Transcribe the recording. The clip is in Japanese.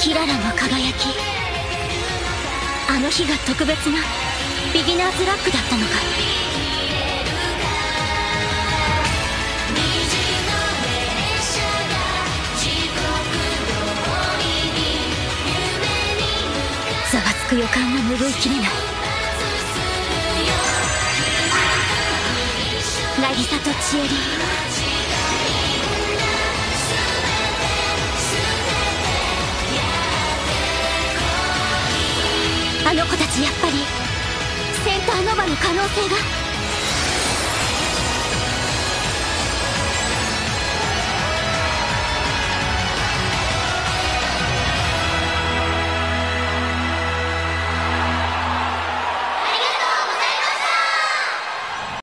キララの輝きあの日が特別なビギナーズラックだったのか。ざわつく予感が拭いきれない。渚とチエリあの子たちやっぱり。ばの可能性が。